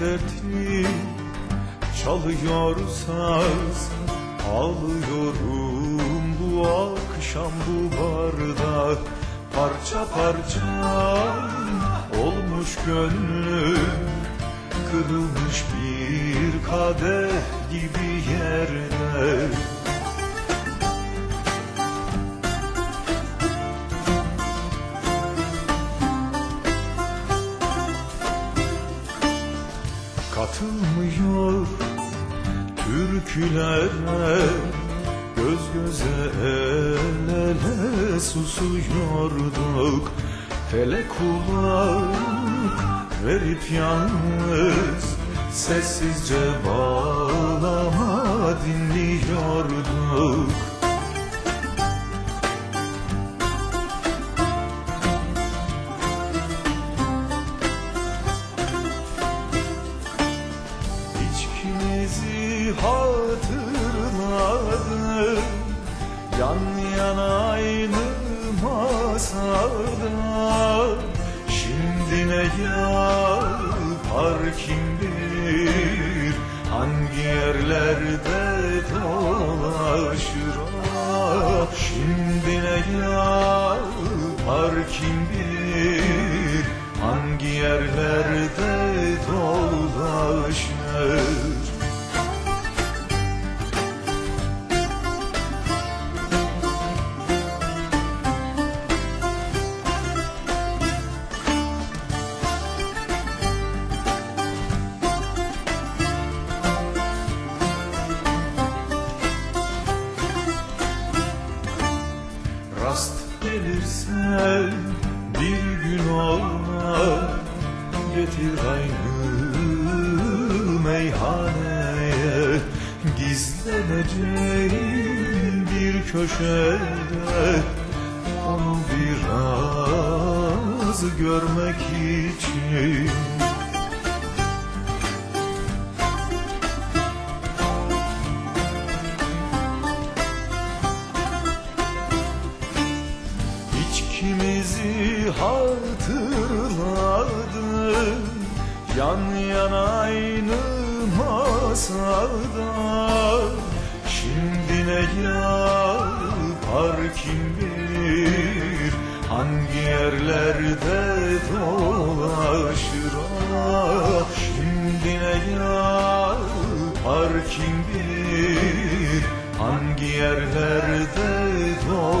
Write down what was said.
dertli Çalıyor saz Ağlıyorum bu akşam bu barda. Parça parça olmuş gönlüm Kırılmış bir kadeh gibi yerde Katılmıyor. Türkülere Göz göze el ele susuyorduk Felek kulak verip yalnız Sessizce bağlama dinliyorduk Yan yana aynı masada. Şimdi ne yapar kim bilir Hangi yerlerde dolaşır Şimdi ne yapar kim bilir Hangi yerlerde gelirse bir gün olma Getir aynı meyhaneye Gizleneceğim bir köşede. Onu biraz görmek için hatırladım Yan yana aynı masada Şimdi ne yapar kim bilir Hangi yerlerde dolaşır Şimdi ne yapar kim bilir Hangi yerlerde dolaşır